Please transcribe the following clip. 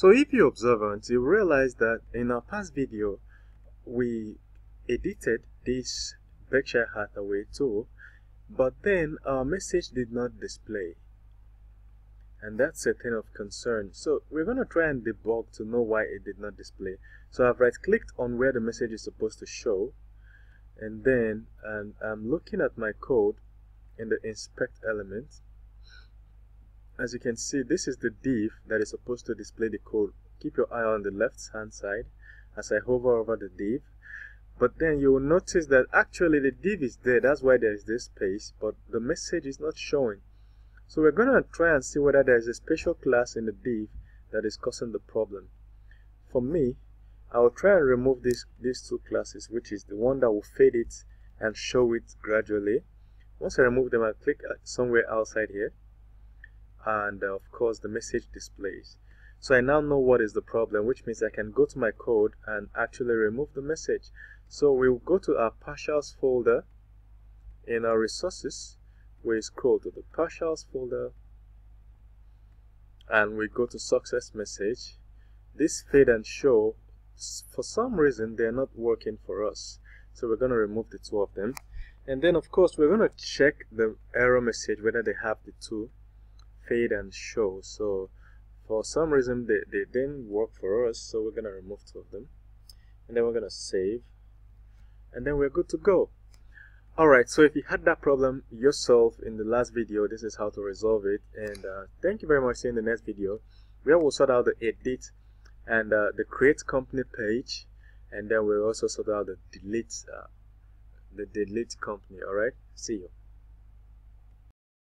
So if you're observant, you realize that in our past video, we edited this Berkshire Hathaway tool, but then our message did not display. And that's a thing of concern. So we're going to try and debug to know why it did not display. So I've right clicked on where the message is supposed to show. And then and I'm looking at my code in the inspect element as you can see this is the div that is supposed to display the code. Keep your eye on the left hand side as I hover over the div. But then you will notice that actually the div is there. That's why there is this space but the message is not showing. So we're going to try and see whether there is a special class in the div that is causing the problem. For me I will try and remove this, these two classes which is the one that will fade it and show it gradually. Once I remove them I click somewhere outside here and uh, of course the message displays. So I now know what is the problem, which means I can go to my code and actually remove the message. So we'll go to our partials folder in our resources. We scroll to the partials folder and we go to success message. This fade and show, for some reason, they're not working for us. So we're going to remove the two of them. And then, of course, we're going to check the error message, whether they have the two fade and show. So for some reason they, they didn't work for us so we're gonna remove two of them. And then we're gonna save. And then we're good to go. Alright so if you had that problem yourself in the last video this is how to resolve it. And uh, thank you very much see you in the next video. We'll sort out the edit and uh, the create company page. And then we'll also sort out the delete uh, the delete company. Alright? See you